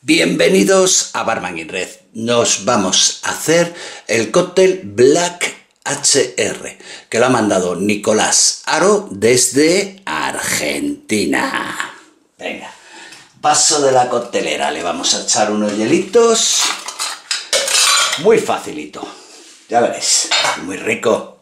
Bienvenidos a Barman y Red. Nos vamos a hacer el cóctel Black HR, que lo ha mandado Nicolás Aro desde Argentina. Venga, paso de la coctelera, le vamos a echar unos hielitos. Muy facilito, ya veréis, muy rico.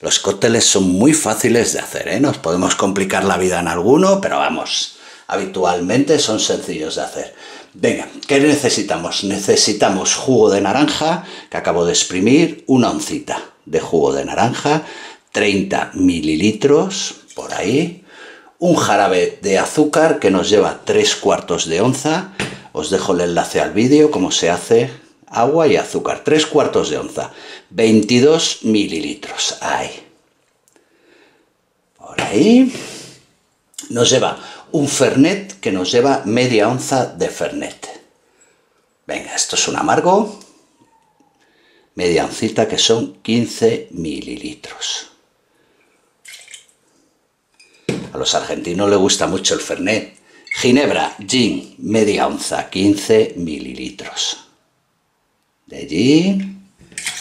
Los cócteles son muy fáciles de hacer, ¿eh? Nos podemos complicar la vida en alguno, pero vamos, habitualmente son sencillos de hacer. Venga, ¿qué necesitamos? Necesitamos jugo de naranja, que acabo de exprimir, una oncita de jugo de naranja, 30 mililitros, por ahí, un jarabe de azúcar que nos lleva 3 cuartos de onza, os dejo el enlace al vídeo, cómo se hace agua y azúcar, 3 cuartos de onza, 22 mililitros, ahí. Por ahí, nos lleva un Fernet que nos lleva media onza de Fernet. Venga, esto es un amargo. Media oncita que son 15 mililitros. A los argentinos les gusta mucho el Fernet. Ginebra, gin, media onza, 15 mililitros. De gin,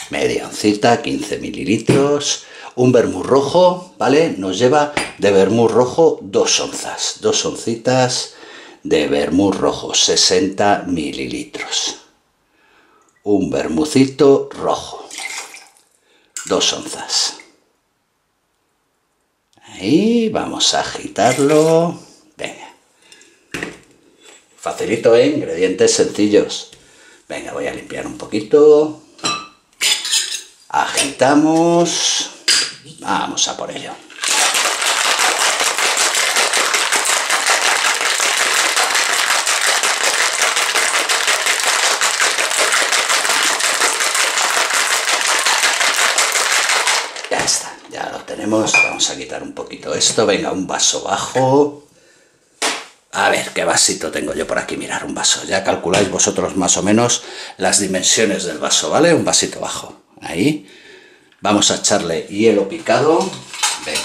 media oncita, 15 mililitros. Un vermú rojo, ¿vale? Nos lleva de vermú rojo dos onzas, dos oncitas de vermú rojo, 60 mililitros. Un vermucito rojo, dos onzas. Ahí, vamos a agitarlo. Venga. Facilito, ¿eh? Ingredientes sencillos. Venga, voy a limpiar un poquito. Agitamos. Vamos a por ello. Ya está, ya lo tenemos. Vamos a quitar un poquito esto. Venga, un vaso bajo. A ver, ¿qué vasito tengo yo por aquí? Mirar, un vaso. Ya calculáis vosotros más o menos las dimensiones del vaso, ¿vale? Un vasito bajo. Ahí. Vamos a echarle hielo picado. Venga.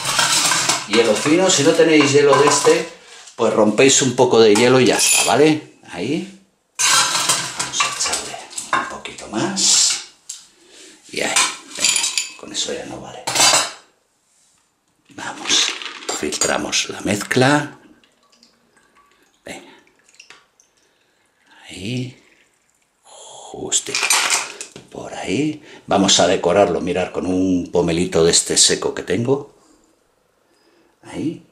Hielo fino. Si no tenéis hielo de este, pues rompéis un poco de hielo y ya está, ¿vale? Ahí. Vamos a echarle un poquito más. Y ahí. Venga. Con eso ya no vale. Vamos. Filtramos la mezcla. Venga. Ahí. Justito Vamos a decorarlo, mirar, con un pomelito de este seco que tengo. Ahí.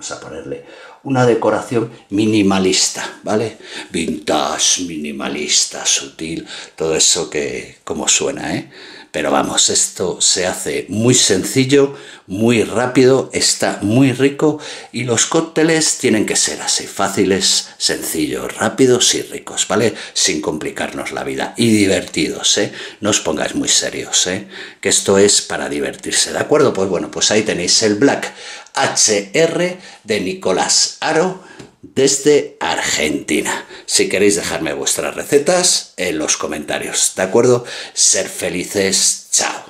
Vamos a ponerle una decoración minimalista, ¿vale? Vintage, minimalista, sutil, todo eso que como suena, ¿eh? Pero vamos, esto se hace muy sencillo, muy rápido, está muy rico y los cócteles tienen que ser así, fáciles, sencillos, rápidos y ricos, ¿vale? Sin complicarnos la vida y divertidos, ¿eh? No os pongáis muy serios, ¿eh? Que esto es para divertirse, ¿de acuerdo? Pues bueno, pues ahí tenéis el Black HR de Nicolás Aro desde Argentina. Si queréis dejarme vuestras recetas en los comentarios, ¿de acuerdo? Ser felices, chao.